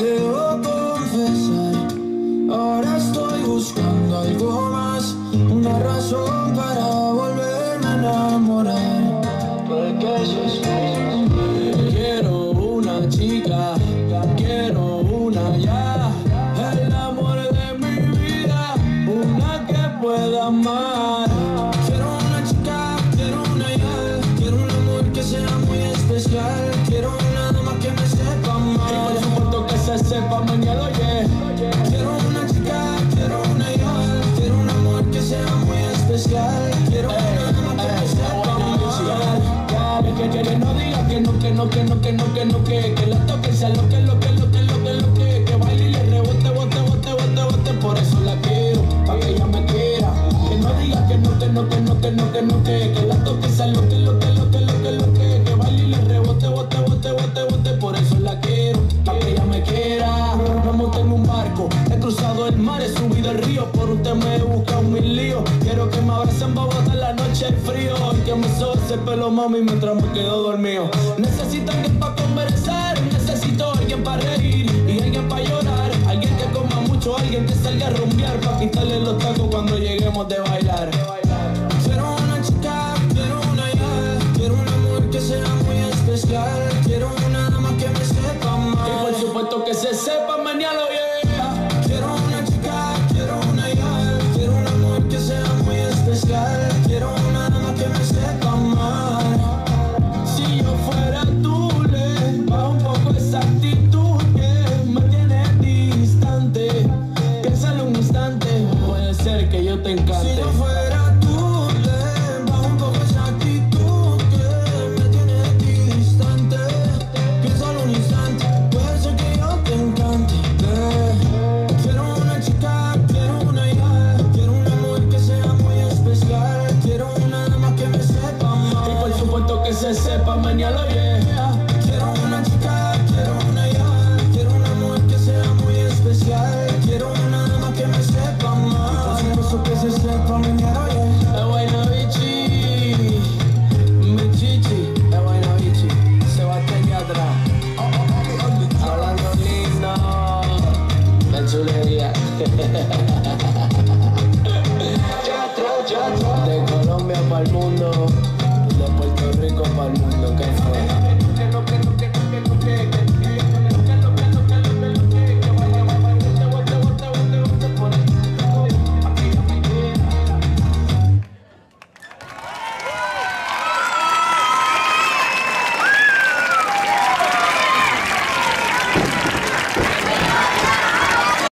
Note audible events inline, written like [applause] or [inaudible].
Debo confesar, ahora estoy buscando algo más, una razón para volverme a enamorar. Porque eso mañana, oye. Quiero una chica, quiero una igual. Quiero un amor que sea muy especial. Quiero una que sepa amar. Que, que, que no diga que no, que no, que no, que no, que no, que, que la toque sea lo que, lo que, lo que, lo que, lo que, que baile y le rebote, bote, bote, bote, bote, por eso la quiero, pa' que ella me quiera. Que no diga que no, que no, que no, que no, que no, que, que la toque sea lo que, lo que, lo que, lo que, lo que, que baile y le rebote, bote, bote, bote, bote, por eso la quiero, pa' que ella cruzado el mar, he subido el río, por usted me he buscado mil líos. Quiero que me abracen Bogotá en la noche el frío y que me sobe ese pelo mami mientras me quedo dormido. Necesito alguien para conversar, necesito alguien para reír y alguien para llorar, alguien que coma mucho, alguien que salga a rumbear para quitarle los tacos cuando lleguemos de bailar. Quiero una chica, quiero una ya, quiero un amor que sea muy especial, quiero una dama que me sepa amar. Y por supuesto que se sepa mañana, yeah. se sepa mañana lo yeah. Quiero una chica, quiero una ya, quiero una mujer que sea muy especial. Quiero una dama que me sepa más. Eso que se sepa mañana lo yeah. buena bichi, mi chichi, bichi, se va a atrás. Hablando lindo, la chulería. [laughs] De Colombia para el mundo. rico para el mundo que fue.